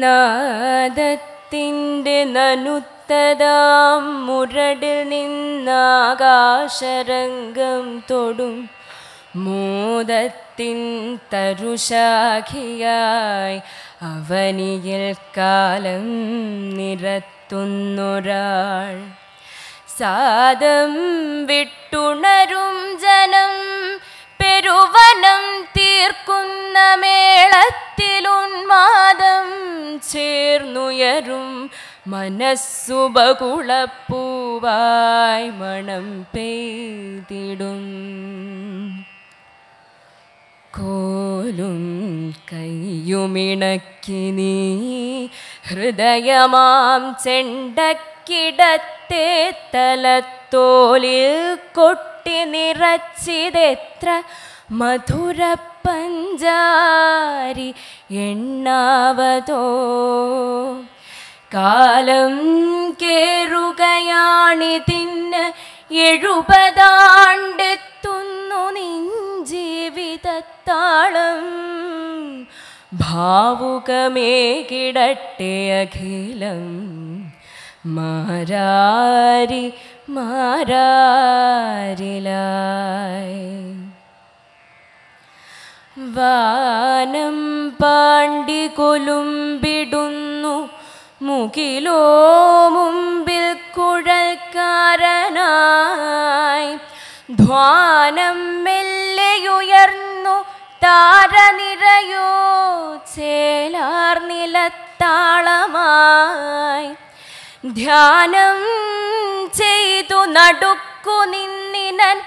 നാദത്തിന്റെ നനുത്തതാം മുരടിൽ നിന്നാകാശരംഗം തൊടും. മോദത്തിൻ തരുശാഖിയായി അവനിയിൽ കാലം നിരത്തുന്നൊരാൾ. സാദം വിട്ടുണരും ജനം പെരുവനം തീർക്കുന്നമേ ചേർന്നുയരും മനസ്സു ബകുളപ്പൂവായി മണം പെയ്തിടും. കോലും കയ്യുമിണക്കി നീ ഹൃദയമാം ചെണ്ടക്കിടത്തെ തലത്തോലിൽ കൊട്ടി നിറച്ചിതെത്ര മധുര പഞ്ചാരി എണ്ണാവതോ? കാലം കേറുകയാണിതിന് എഴുപതാണ്ടെത്തുന്നു നിൻ ജീവിതത്താളം ഭാവുകമേ കിടട്ടെ അഖിലം. മാരാരി മാരാരിലായി വാനം പാണ്ടി കൊലുമ്പിടുന്നു. മുകിലോ മുമ്പിൽ കുഴൽക്കാരനായി. ധ്വാനം മെല്ലെയുയർന്നു താരനിരയോ ചേലാർ നിലത്താളമായി. ധ്യാനം ചെയ്തു നടുക്കു നിന്നിനൻ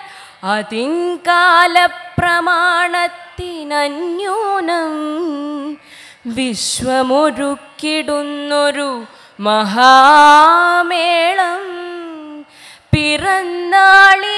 അതിൻകാലപ്രമാണത്തിനന്യൂനം വിശ്വമൊരുക്കിടുന്നൊരു മഹാമേളം. പിറന്നാളി